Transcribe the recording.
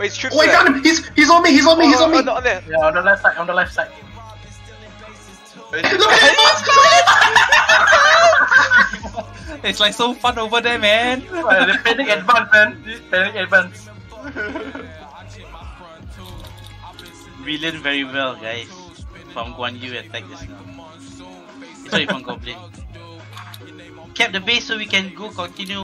Wait, strip Oh, I found him! He's he's on me! He's on me! He's oh, on me! Oh, on there. Yeah, on the left side, on the left side. Look at him! Look It's like so fun over there, man. Uh, the panic advance, man. This Panic advance. We learn very well, guys. From Guan Yu attack just now. Sorry, from Goblin. Cap the base so we can go continue